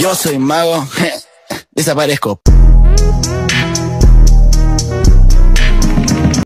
Yo soy mago, desaparezco.